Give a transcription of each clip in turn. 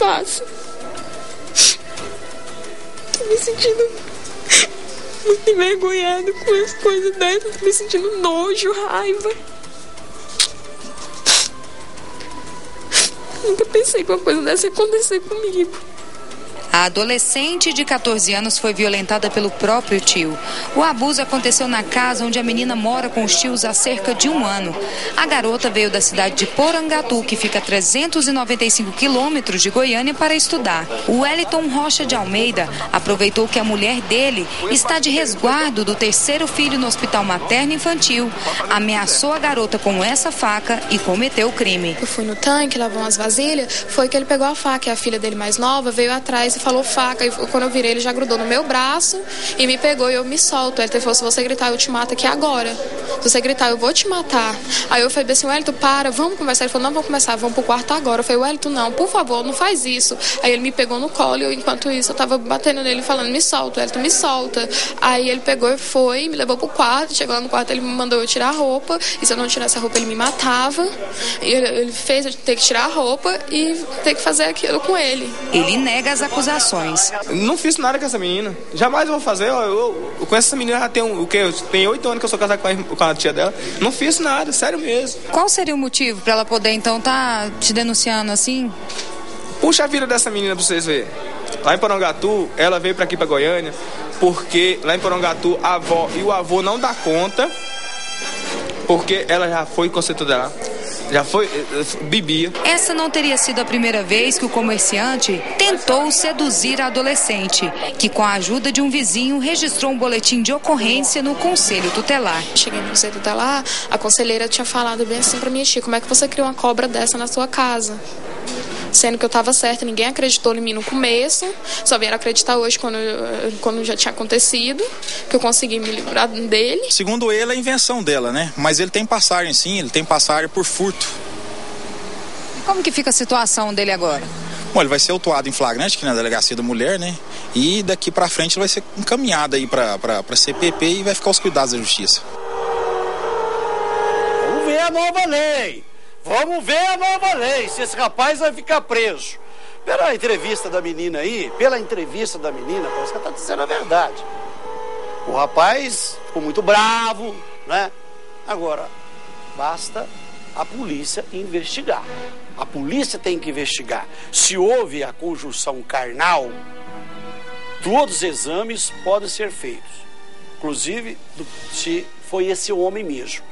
fácil. Tô me sentindo muito envergonhado com as coisas dessas. Tô me sentindo nojo, raiva. Nunca pensei que uma coisa dessa ia acontecer comigo. A adolescente de 14 anos foi violentada pelo próprio tio. O abuso aconteceu na casa onde a menina mora com os tios há cerca de um ano. A garota veio da cidade de Porangatu, que fica a 395 quilômetros de Goiânia, para estudar. O Wellington Rocha de Almeida aproveitou que a mulher dele está de resguardo do terceiro filho no hospital materno infantil, ameaçou a garota com essa faca e cometeu o crime. Eu fui no tanque, lavou umas vasilhas, foi que ele pegou a faca e a filha dele mais nova veio atrás e falou faca. E quando eu virei, ele já grudou no meu braço e me pegou e eu me solto. Ele falou: se você gritar, eu te mato aqui agora. Se você gritar, eu vou te matar. Aí eu falei assim: Wellington, para, vamos conversar. Ele falou: não, vamos começar, vamos pro quarto agora. Eu falei: Wellington, não, por favor, não faz isso. Aí ele me pegou no colo e eu, enquanto isso, eu tava batendo nele, falando: me solta, Wellington, me solta. Aí ele pegou e foi, me levou pro quarto. Chegou lá no quarto, ele me mandou eu tirar a roupa. E se eu não tirasse a roupa, ele me matava. E ele, ele fez eu ter que tirar a roupa e ter que fazer aquilo com ele. Ele nega as acusações acusações. Não fiz nada com essa menina. Jamais vou fazer. Eu, eu, eu conheço essa menina já tem um, o quê? Tem oito anos que eu sou casado com a, com a, tia dela. Não fiz nada, sério mesmo. Qual seria o motivo para ela poder então tá te denunciando assim? Puxa a vida dessa menina pra vocês verem. Lá em Porongatu, ela veio para aqui para Goiânia, porque lá em Porongatu a avó e o avô não dá conta, porque ela já foi conceituada lá já foi, eh, bebia. Essa não teria sido a primeira vez que o comerciante tentou seduzir a adolescente, que com a ajuda de um vizinho registrou um boletim de ocorrência no conselho tutelar. Cheguei no conselho tutelar, a conselheira tinha falado bem assim para mim, Chico, como é que você criou uma cobra dessa na sua casa? Sendo que eu estava certa, ninguém acreditou em mim no começo, só vieram acreditar hoje quando, quando já tinha acontecido, que eu consegui me livrar dele. Segundo ele, é invenção dela, né? Mas ele tem passagem sim, ele tem passagem por furto. E como que fica a situação dele agora? Bom, ele vai ser autuado em flagrante aqui na delegacia da mulher, né? E daqui para frente ele vai ser encaminhado aí para para CPP e vai ficar aos cuidados da justiça. Vamos ver a nova lei. Vamos ver a nova lei, se esse rapaz vai ficar preso. Pela entrevista da menina aí, pela entrevista da menina, parece que ela está dizendo a verdade. O rapaz ficou muito bravo, né? Agora, basta a polícia investigar. A polícia tem que investigar. Se houve a conjunção carnal, todos os exames podem ser feitos. Inclusive, se foi esse homem mesmo.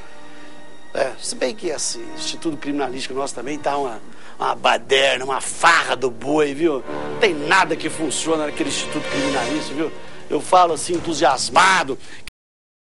É, se bem que esse Instituto Criminalístico nosso também tá uma, uma baderna, uma farra do boi, viu? Não tem nada que funciona naquele Instituto Criminalístico, viu? Eu falo assim, entusiasmado,